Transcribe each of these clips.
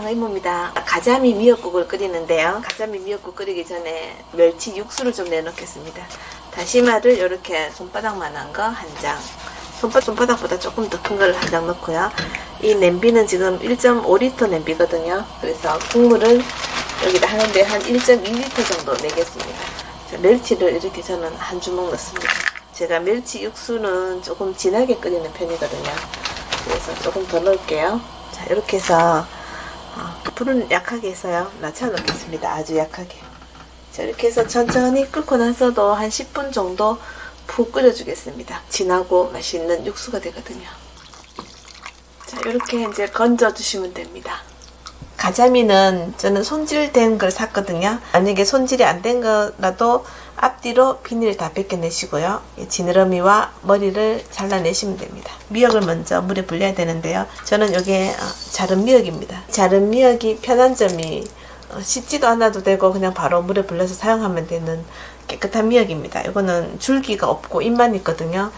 상의모입니다. 가자미 미역국을 끓이는데요. 가자미 미역국 끓이기 전에 멸치 육수를 좀 내놓겠습니다. 다시마를 이렇게 손바닥만한 거 한 장. 손바, 손바닥보다 조금 더 큰 걸 한 장 넣고요. 이 냄비는 지금 1.5리터 냄비거든요. 그래서 국물을 여기다 하는데 한 1.2리터 정도 내겠습니다. 자, 멸치를 이렇게 저는 한 주먹 넣습니다. 제가 멸치 육수는 조금 진하게 끓이는 편이거든요. 그래서 조금 더 넣을게요. 자, 이렇게 해서 어, 불은 약하게 해서요. 낮춰 놓겠습니다. 아주 약하게. 자, 이렇게 해서 천천히 끓고 나서도 한 10분 정도 푹 끓여주겠습니다. 진하고 맛있는 육수가 되거든요. 자, 이렇게 이제 건져주시면 됩니다. 가자미는 저는 손질된 걸 샀거든요. 만약에 손질이 안 된 거라도 앞뒤로 비닐 다 벗겨내시고요. 지느러미와 머리를 잘라내시면 됩니다. 미역을 먼저 물에 불려야 되는데요. 저는 이게 어, 자른 미역입니다. 자른 미역이 편한 점이 어, 씻지도 않아도 되고 그냥 바로 물에 불려서 사용하면 되는 깨끗한 미역입니다. 이거는 줄기가 없고 잎만 있거든요.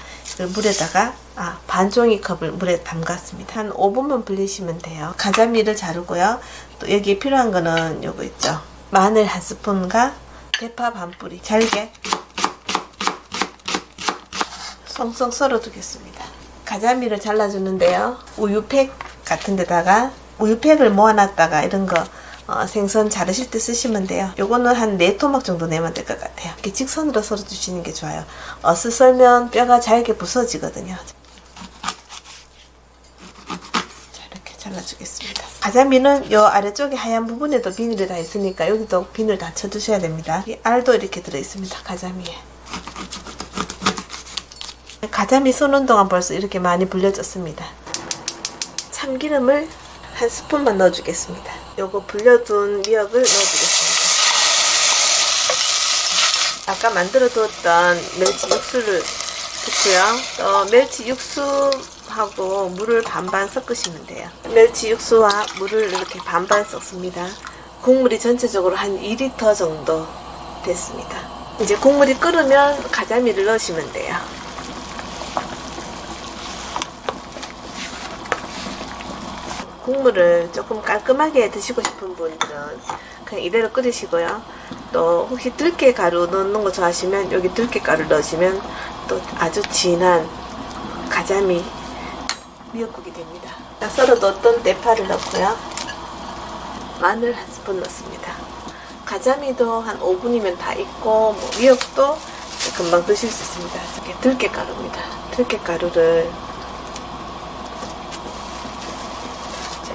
물에다가 아, 반 종이컵을 물에 담갔습니다. 한 5분만 불리시면 돼요. 가자미를 자르고요. 또 여기에 필요한 거는 요거 있죠. 마늘 한 스푼과 대파 반 뿌리 잘게 송송 썰어 두겠습니다. 가자미를 잘라주는데요. 우유팩 같은 데다가 우유팩을 모아놨다가 이런 거 어, 생선 자르실 때 쓰시면 돼요. 요거는 한 4토막 정도 내면 될 것 같아요. 이렇게 직선으로 썰어 주시는 게 좋아요. 어스 썰면 뼈가 잘게 부서지거든요. 자, 이렇게 잘라주겠습니다. 가자미는 요 아래쪽에 하얀 부분에도 비늘이 다 있으니까 여기도 비늘 다 쳐주셔야 됩니다. 이 알도 이렇게 들어있습니다. 가자미에. 가자미 쏘는 동안 벌써 이렇게 많이 불려졌습니다. 참기름을 한 스푼만 넣어주겠습니다. 요거 불려둔 미역을 넣어주겠습니다. 아까 만들어 두었던 멸치 육수를 붓고요. 또 멸치 육수하고 물을 반반 섞으시면 돼요. 멸치 육수와 물을 이렇게 반반 섞습니다. 국물이 전체적으로 한 2리터 정도 됐습니다. 이제 국물이 끓으면 가자미를 넣으시면 돼요. 국물을 조금 깔끔하게 드시고 싶은 분들은 그냥 이대로 끓이시고요. 또 혹시 들깨 가루 넣는 거 좋아하시면 여기 들깨 가루 넣으시면 또 아주 진한 가자미 미역국이 됩니다. 썰어뒀던 대파를 넣고요. 마늘 한 스푼 넣습니다. 가자미도 한 5분이면 다 익고 뭐 미역도 금방 드실 수 있습니다. 이게 들깨 가루입니다. 들깨 가루를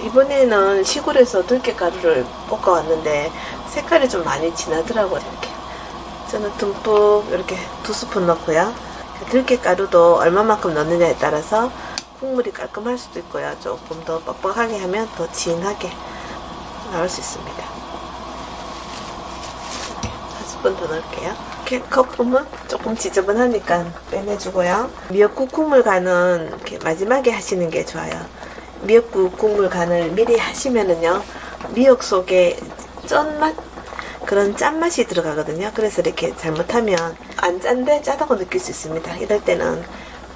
이번에는 시골에서 들깨가루를 볶아왔는데 색깔이 좀 많이 진하더라고요. 이렇게 저는 듬뿍 이렇게 두 스푼 넣고요. 들깨가루도 얼마만큼 넣느냐에 따라서 국물이 깔끔할 수도 있고요. 조금 더 뻑뻑하게 하면 더 진하게 나올 수 있습니다. 한 스푼 더 넣을게요. 이렇게 거품은 조금 지저분하니까 빼내주고요. 미역국 국물 간은 이렇게 마지막에 하시는 게 좋아요. 미역국 국물 간을 미리 하시면은요 미역 속에 쩐맛? 그런 짠맛이 들어가거든요. 그래서 이렇게 잘못하면 안 짠데 짜다고 느낄 수 있습니다. 이럴 때는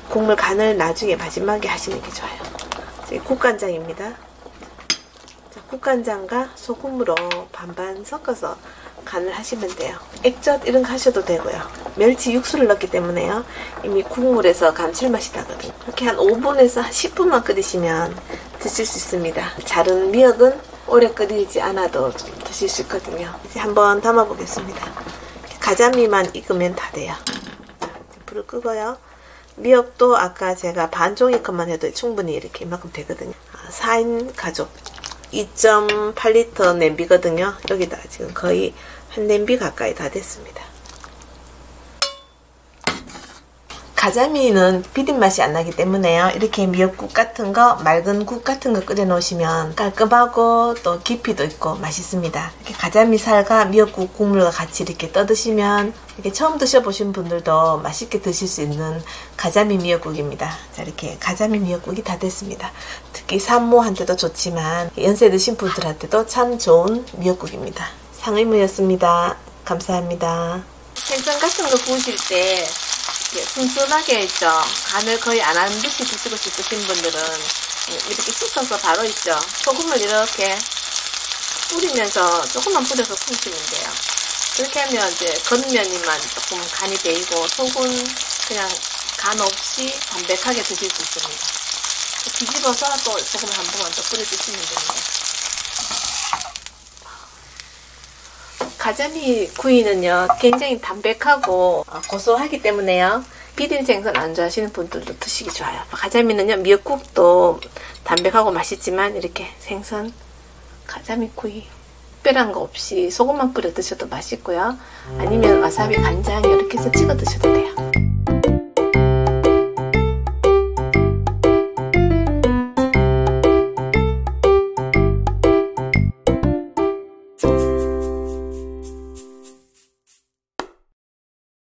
국물 간을 나중에 마지막에 하시는 게 좋아요. 국간장입니다. 자, 국간장과 소금으로 반반 섞어서 간을 하시면 돼요. 액젓 이런 거 하셔도 되고요. 멸치 육수를 넣기 때문에요. 이미 국물에서 감칠맛이 나거든요. 이렇게 한 5분에서 한 10분만 끓이시면 드실 수 있습니다. 자른 미역은 오래 끓이지 않아도 드실 수 있거든요. 이제 한번 담아 보겠습니다. 가자미만 익으면 다 돼요. 자, 불을 끄고요. 미역도 아까 제가 반 종이컵만 해도 충분히 이렇게 이만큼 되거든요. 4인 아, 가족 2.8리터 냄비거든요. 여기다 지금 거의 한 냄비 가까이 다 됐습니다. 가자미는 비린 맛이 안 나기 때문에요. 이렇게 미역국 같은 거, 맑은 국 같은 거 끓여 놓으시면 깔끔하고 또 깊이도 있고 맛있습니다. 이렇게 가자미 살과 미역국 국물과 같이 이렇게 떠드시면 이렇게 처음 드셔보신 분들도 맛있게 드실 수 있는 가자미 미역국입니다. 자, 이렇게 가자미 미역국이 다 됐습니다. 특히 산모한테도 좋지만 연세 드신 분들한테도 참 좋은 미역국입니다. 상의무였습니다. 감사합니다. 생선 같은 거 구우실 때 순순하게 있죠. 간을 거의 안 하는 듯이 드시고 싶으신 분들은 이렇게 씻어서 바로 있죠. 소금을 이렇게 뿌리면서 조금만 뿌려서 푸시면 돼요. 그렇게 하면 이제 겉면이만 조금 간이 배이고 속은 그냥 간 없이 담백하게 드실 수 있습니다. 뒤집어서 또 소금 한 번만 더 뿌려주시면 됩니다. 가자미 구이는요 굉장히 담백하고 어, 고소하기 때문에요. 비린 생선 안 좋아하시는 분들도 드시기 좋아요. 가자미는요 미역국도 담백하고 맛있지만 이렇게 생선 가자미 구이 특별한 거 없이 소금만 뿌려 드셔도 맛있고요. 아니면 와사비 간장 이렇게 해서 찍어 드셔도 돼요